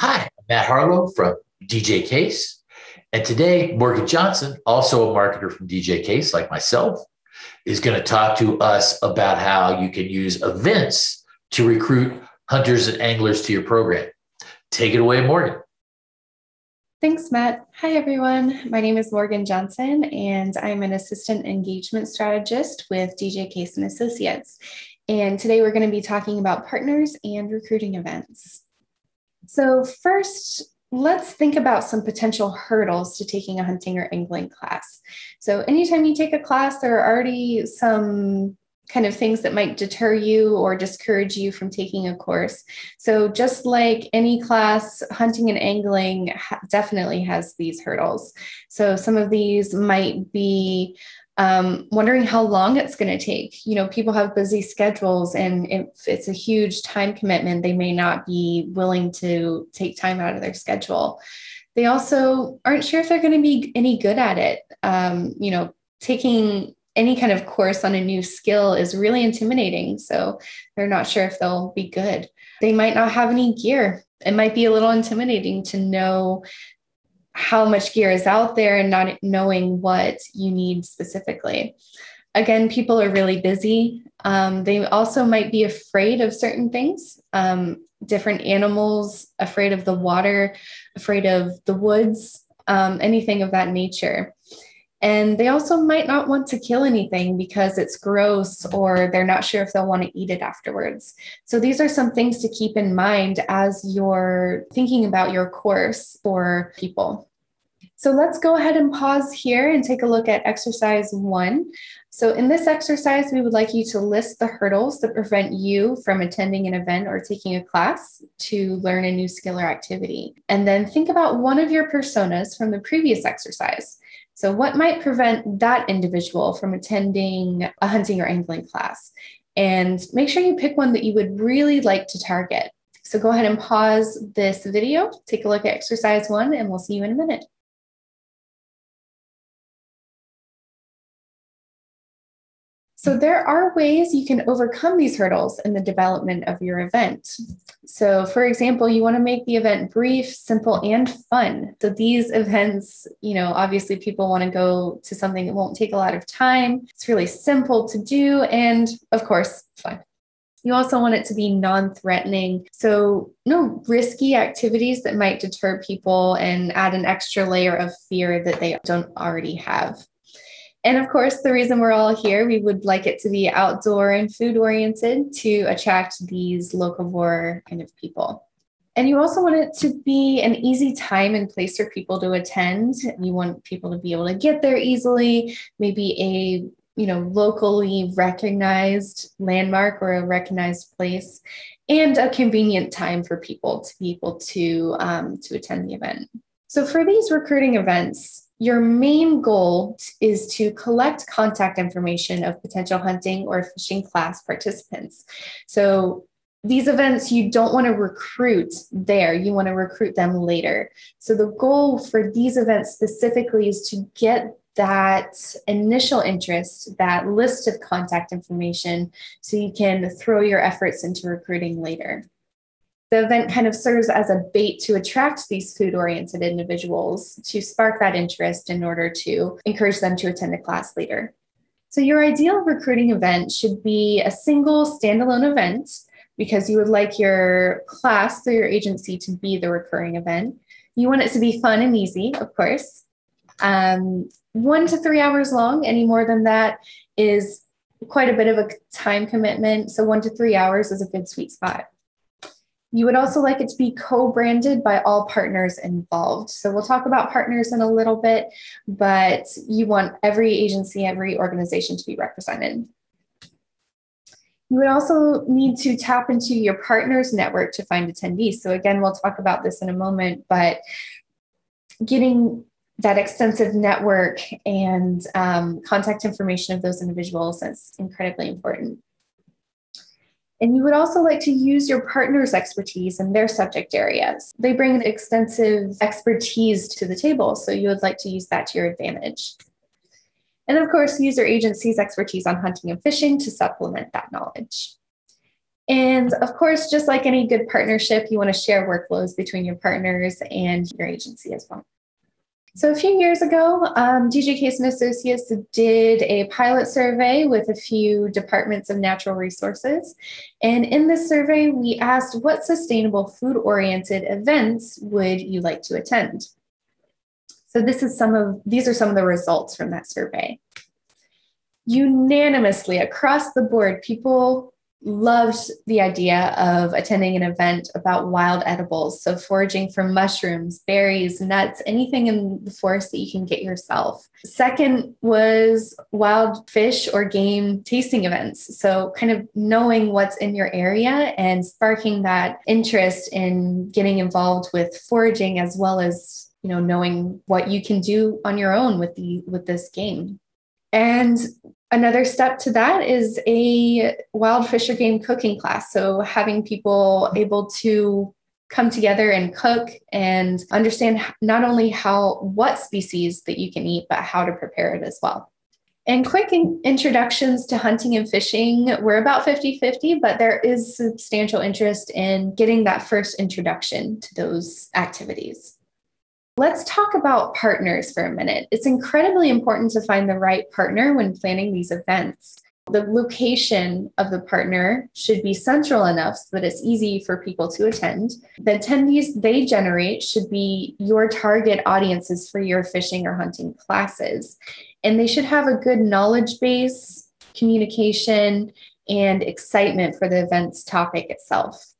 Hi, I'm Matt Harlow from DJ Case. And today, Morgan Johnson, also a marketer from DJ Case, like myself, is going to talk to us about how you can use events to recruit hunters and anglers to your program. Take it away, Morgan. Thanks, Matt. Hi, everyone. My name is Morgan Johnson, and I'm an assistant engagement strategist with DJ Case and Associates. And today we're going to be talking about partners and recruiting events. So, first, let's think about some potential hurdles to taking a hunting or angling class. So, anytime you take a class, there are already some kind of things that might deter you or discourage you from taking a course. So, just like any class, hunting and angling ha- definitely has these hurdles. So, some of these might be um, wondering how long it's going to take. You know, people have busy schedules, and if it's a huge time commitment, they may not be willing to take time out of their schedule. They also aren't sure if they're going to be any good at it. Um, you know, taking any kind of course on a new skill is really intimidating. So they're not sure if they'll be good. They might not have any gear. It might be a little intimidating to know how much gear is out there and not knowing what you need specifically. Again, people are really busy. Um, they also might be afraid of certain things, um, different animals, afraid of the water, afraid of the woods, um, anything of that nature. And they also might not want to kill anything because it's gross or they're not sure if they'll want to eat it afterwards. So, these are some things to keep in mind as you're thinking about your course for people. So let's go ahead and pause here and take a look at exercise one. So in this exercise, we would like you to list the hurdles that prevent you from attending an event or taking a class to learn a new skill or activity. And then think about one of your personas from the previous exercise. So what might prevent that individual from attending a hunting or angling class? And make sure you pick one that you would really like to target. So go ahead and pause this video, take a look at exercise one, and we'll see you in a minute. So there are ways you can overcome these hurdles in the development of your event. So for example, you want to make the event brief, simple, and fun. So these events, you know, obviously people want to go to something that won't take a lot of time. It's really simple to do and of course, fun. You also want it to be non threatening. So, no risky activities that might deter people and add an extra layer of fear that they don't already have. And of course, the reason we're all here, we would like it to be outdoor and food oriented to attract these locavore kind of people. And you also want it to be an easy time and place for people to attend. You want people to be able to get there easily, maybe a you know locally recognized landmark or a recognized place and a convenient time for people to be able to um, to attend the event so for these recruiting events your main goal is to collect contact information of potential hunting or fishing class participants. So these events you don't want to recruit there you want to recruit them later so the goal for these events specifically is to get that initial interest that list of contact information so you can throw your efforts into recruiting later the event kind of serves as a bait to attract these food oriented individuals to spark that interest in order to encourage them to attend a class later. So, your ideal recruiting event should be a single standalone event because you would like your class through your agency to be the recurring event. You want it to be fun and easy, of course. Um, one to three hours long, any more than that is quite a bit of a time commitment. So, one to three hours is a good sweet spot. You would also like it to be co branded by all partners involved. So we'll talk about partners in a little bit, but you want every agency, every organization to be represented. You would also need to tap into your partners network to find attendees. So, again, we'll talk about this in a moment, but getting that extensive network and um, contact information of those individuals is incredibly important. And you would also like to use your partner's expertise in their subject areas. They bring extensive expertise to the table, so you would like to use that to your advantage. And of course, use your agency's expertise on hunting and fishing to supplement that knowledge. And of course, just like any good partnership, you want to share workflows between your partners and your agency as well. So a few years ago, um, DJ Case and Associates did a pilot survey with a few departments of natural resources. And in this survey, we asked what sustainable food-oriented events would you like to attend? So this is some of these are some of the results from that survey. Unanimously across the board, people loved the idea of attending an event about wild edibles. So, foraging for mushrooms, berries, nuts, anything in the forest that you can get yourself. Second was wild fish or game tasting events. So, kind of knowing what's in your area and sparking that interest in getting involved with foraging as well as you know knowing what you can do on your own with the with this game and Another step to that is a wild fisher game cooking class. So, having people able to come together and cook and understand not only how what species that you can eat but how to prepare it as well and quick in- introductions to hunting and fishing we're about 50-50 but there is substantial interest in getting that first introduction to those activities Let's talk about partners for a minute. It's incredibly important to find the right partner when planning these events. The location of the partner should be central enough so that it's easy for people to attend. The attendees they generate should be your target audiences for your fishing or hunting classes. And they should have a good knowledge base, communication, and excitement for the event's topic itself.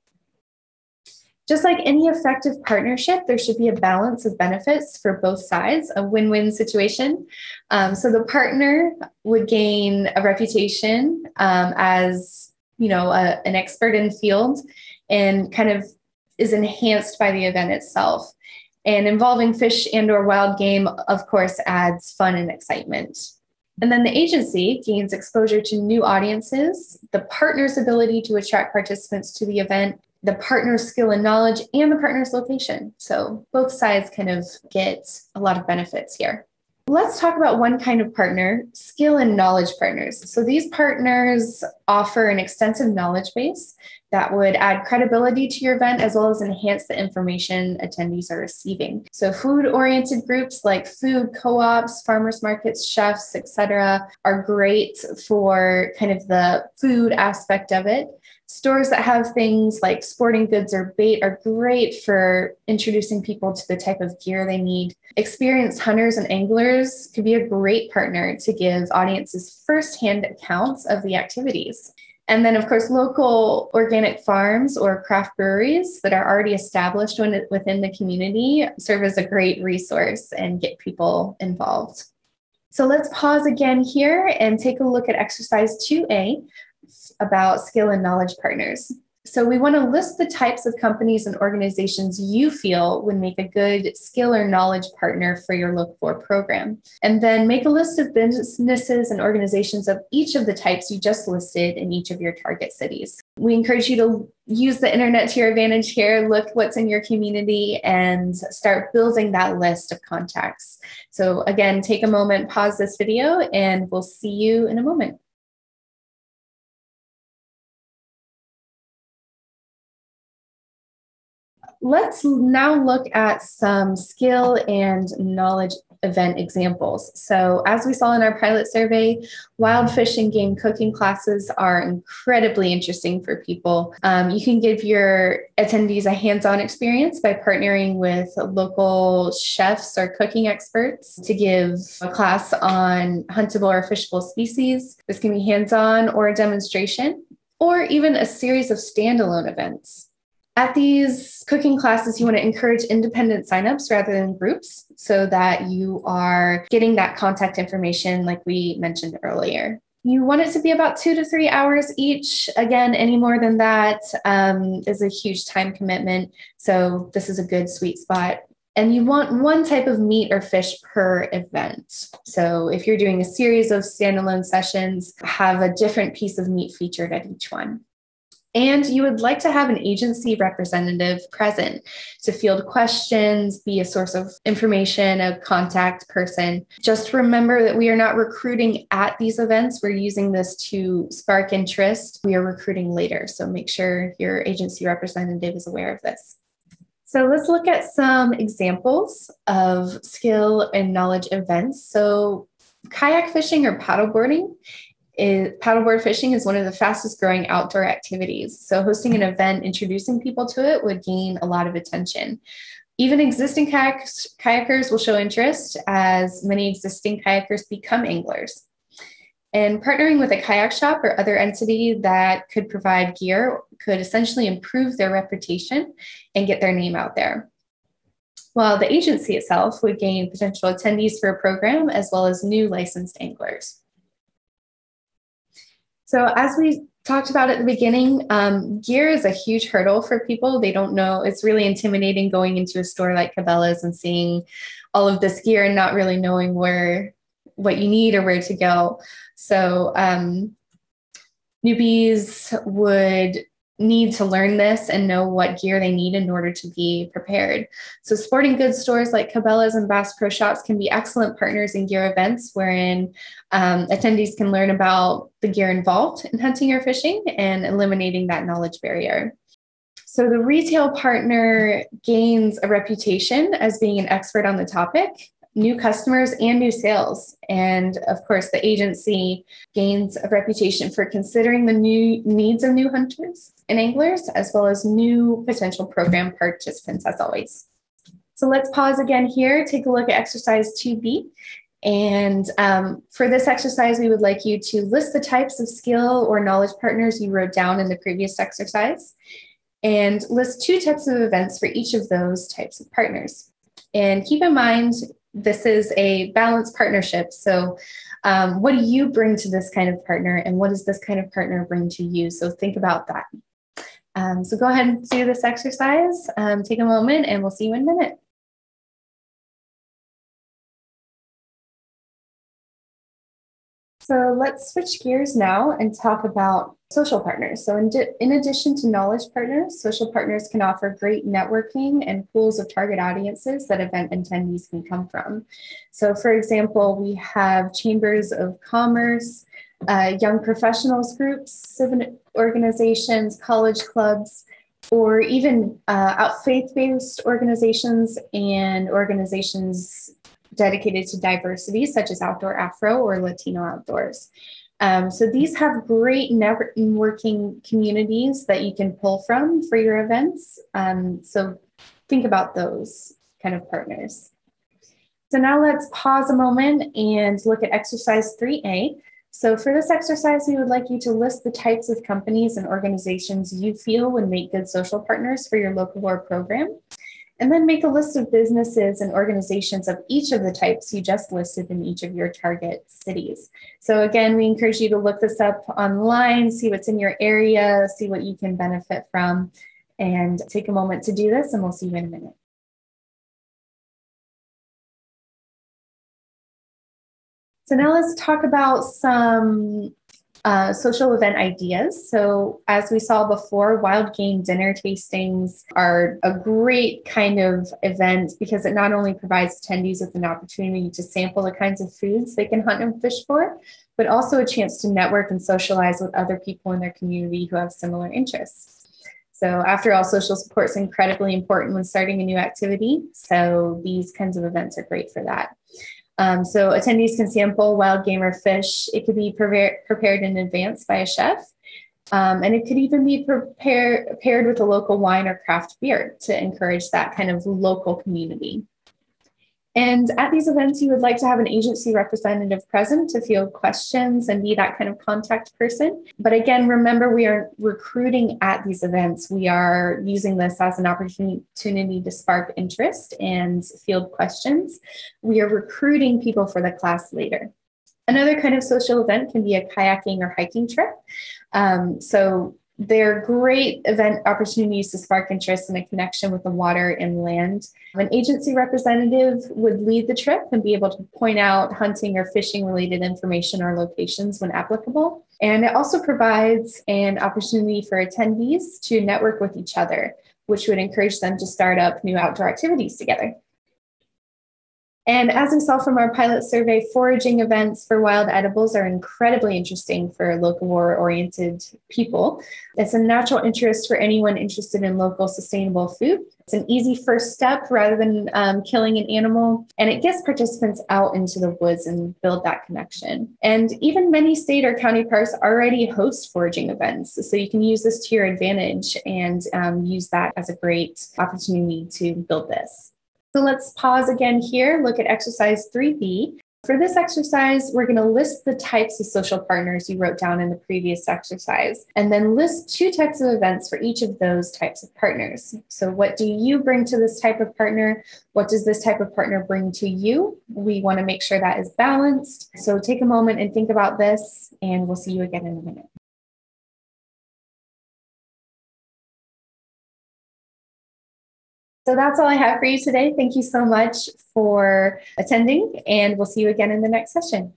Just like any effective partnership, there should be a balance of benefits for both sides, a win win situation. Um, so the partner would gain a reputation um, as you know a, an expert in field and kind of is enhanced by the event itself and involving fish and or wild game of course adds fun and excitement and then the agency gains exposure to new audiences the partner's ability to attract participants to the event the partner's skill and knowledge and the partner's location. So both sides kind of get a lot of benefits here. Let's talk about one kind of partner skill and knowledge partners. So these partners offer an extensive knowledge base that would add credibility to your event as well as enhance the information attendees are receiving. So food oriented groups like food co-ops, farmers markets, chefs, etc., are great for kind of the food aspect of it. Stores that have things like sporting goods or bait are great for introducing people to the type of gear they need. Experienced hunters and anglers could be a great partner to give audiences firsthand accounts of the activities. And then, of course, local organic farms or craft breweries that are already established within the community serve as a great resource and get people involved. So let's pause again here and take a look at exercise 2A, about skill and knowledge partners. So, we want to list the types of companies and organizations you feel would make a good skill or knowledge partner for your locavore program. And then make a list of businesses and organizations of each of the types you just listed in each of your target cities. We encourage you to use the internet to your advantage here, look what's in your community, and start building that list of contacts. So, again, take a moment, pause this video, and we'll see you in a moment. Let's now look at some skill and knowledge event examples. So, as we saw in our pilot survey, wild fish and game cooking classes are incredibly interesting for people. Um, you can give your attendees a hands on experience by partnering with local chefs or cooking experts to give a class on huntable or fishable species. This can be hands on or a demonstration, or even a series of standalone events. At these cooking classes, you want to encourage independent signups rather than groups so that you are getting that contact information like we mentioned earlier. You want it to be about two to three hours each. Again, any more than that um, is a huge time commitment. So, this is a good sweet spot. And you want one type of meat or fish per event. So, if you're doing a series of standalone sessions, have a different piece of meat featured at each one. And you would like to have an agency representative present to field questions, be a source of information, a contact person. Just remember that we are not recruiting at these events. We're using this to spark interest. We are recruiting later. So make sure your agency representative is aware of this. So let's look at some examples of skill and knowledge events. So kayak fishing or paddleboarding is, paddleboard fishing is one of the fastest growing outdoor activities. So hosting an event, introducing people to it would gain a lot of attention. Even existing kayakers will show interest as many existing kayakers become anglers. And partnering with a kayak shop or other entity that could provide gear could essentially improve their reputation and get their name out there. While the agency itself would gain potential attendees for a program as well as new licensed anglers. So, as we talked about at the beginning, um, gear is a huge hurdle for people. They don't know, it's really intimidating going into a store like Cabela's and seeing all of this gear and not really knowing where what you need or where to go. So, um, newbies would need to learn this and know what gear they need in order to be prepared. So, sporting goods stores like Cabela's and Bass Pro Shops can be excellent partners in gear events wherein um, attendees can learn about the gear involved in hunting or fishing and eliminating that knowledge barrier. So, the retail partner gains a reputation as being an expert on the topic new customers and new sales. And of course, the agency gains a reputation for considering the new needs of new hunters and anglers, as well as new potential program participants, as always. So let's pause again here, take a look at exercise 2B. And um, for this exercise, we would like you to list the types of skill or knowledge partners you wrote down in the previous exercise and list two types of events for each of those types of partners. And keep in mind, this is a balanced partnership. So, um, what do you bring to this kind of partner, and what does this kind of partner bring to you? So, think about that. Um, so, go ahead and do this exercise. Um, take a moment, and we'll see you in a minute. So let's switch gears now and talk about social partners. So, in, di- in, addition to knowledge partners, social partners can offer great networking and pools of target audiences that event attendees can come from. So, for example, we have chambers of commerce, uh, young professionals groups, civic organizations, college clubs, or even uh, faith based organizations and organizations dedicated to diversity, such as Outdoor Afro or Latino Outdoors. Um, so these have great networking communities that you can pull from for your events. Um, so think about those kind of partners. So now let's pause a moment and look at exercise 3A. So for this exercise, we would like you to list the types of companies and organizations you feel would make good social partners for your locavore program. And then make a list of businesses and organizations of each of the types you just listed in each of your target cities. So again, we encourage you to look this up online, see what's in your area, see what you can benefit from, and take a moment to do this, and we'll see you in a minute. So now let's talk about some uh, social event ideas. So, as we saw before, wild game dinner tastings are a great kind of event because it not only provides attendees with an opportunity to sample the kinds of foods they can hunt and fish for, but also a chance to network and socialize with other people in their community who have similar interests. So, after all, social support is incredibly important when starting a new activity. So, these kinds of events are great for that. Um, so attendees can sample wild game or fish. It could be prepared prepared in advance by a chef. Um, and it could even be prepared paired with a local wine or craft beer to encourage that kind of local community. And at these events, you would like to have an agency representative present to field questions and be that kind of contact person. But again, remember, we are recruiting at these events. We are using this as an opportunity to spark interest and field questions. We are recruiting people for the class later. Another kind of social event can be a kayaking or hiking trip. Um, so They're great event opportunities to spark interest and a connection with the water and land. An agency representative would lead the trip and be able to point out hunting or fishing related information or locations when applicable. And it also provides an opportunity for attendees to network with each other, which would encourage them to start up new outdoor activities together. And as we saw from our pilot survey, foraging events for wild edibles are incredibly interesting for locavore oriented people. It's a natural interest for anyone interested in local sustainable food. It's an easy first step rather than um, killing an animal, and it gets participants out into the woods and build that connection. And even many state or county parks already host foraging events, so you can use this to your advantage and um, use that as a great opportunity to build this. So let's pause again here, look at exercise 3B. For this exercise, we're going to list the types of social partners you wrote down in the previous exercise, and then list two types of events for each of those types of partners. So, what do you bring to this type of partner? What does this type of partner bring to you? We want to make sure that is balanced. So, take a moment and think about this, and we'll see you again in a minute. So that's all I have for you today. Thank you so much for attending, and we'll see you again in the next session.